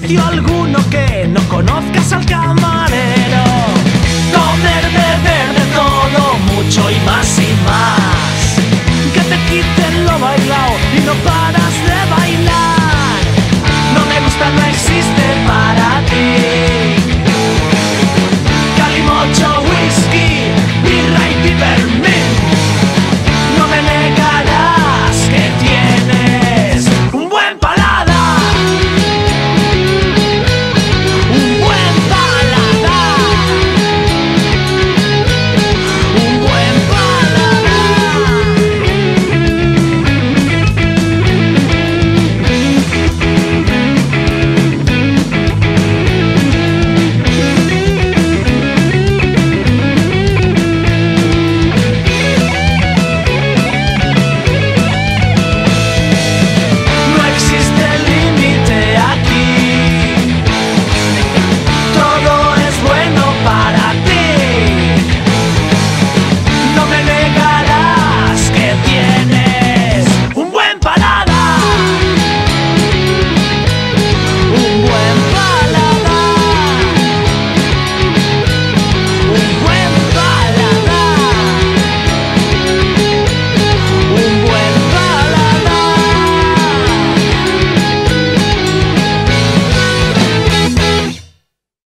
sitio alguno que no conozcas al camarero. Comer, beber de todo, mucho y más y más. Que te quiten lo bailado y no paras de bailar. No me gusta, no existe.